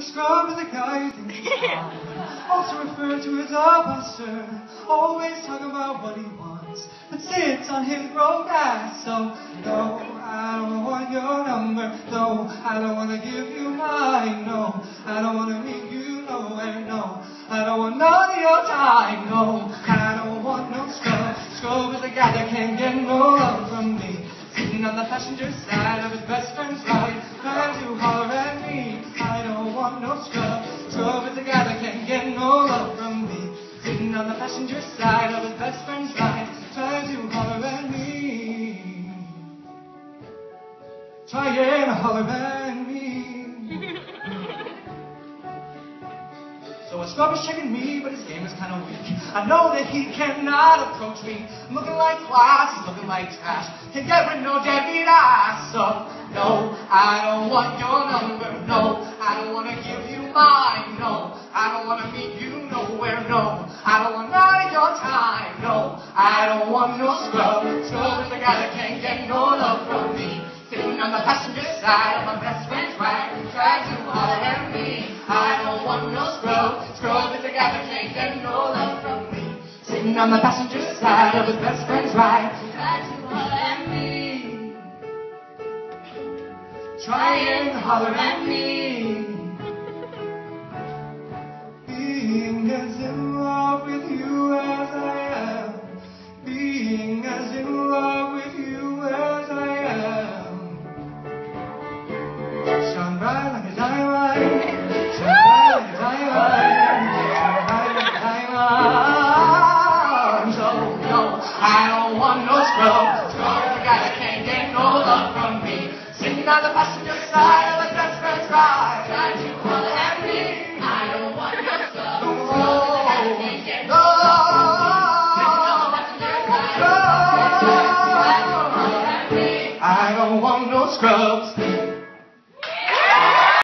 recognizing Also referred to as a buster Always talking about what he wants. But sits on his broke ass. So, no, I don't want your number. No, I don't want to give you mine No, I don't want to meet you nowhere No, I don't want none of your time. No, I don't want no scrub. Scrub is a guy that can't get no love from me. Sitting on the passenger side of his best friend's ride guy that get no love from me Sitting on the passenger side of his best friend's ride Trying to holler at me Trying to holler at me So a scrub is checking me, but his game is kind of weak. I know that he cannot approach me. Looking like class, he's looking like trash. Can't get rid no deadbeat ass. So, no, I don't want your number. No, I don't want to give you mine. I don't want to meet you nowhere. No, I don't want none of your time. No, I don't want no scrub. Scrub is the guy that can't get no love from me. Sitting on the passenger side of my best friend's ride, trying to holler at me. I don't want no scrub. Scrub is a guy that can't get no love from me. Sitting on the passenger side of his best friend's ride. Try to holler at me. Try and holler at me. Don't want no scrub. Scrub is a guy that can't get no love from me. Sitting on the passenger side of a ride. Trying to holler at me. I don't want no scrub. Scrub is a guy that can't get no love. Sitting on the passenger side. Trying to holler at me. I don't want no scrubs.